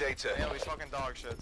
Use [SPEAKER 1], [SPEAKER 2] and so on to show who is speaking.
[SPEAKER 1] data.
[SPEAKER 2] Yeah, we fucking dog shit.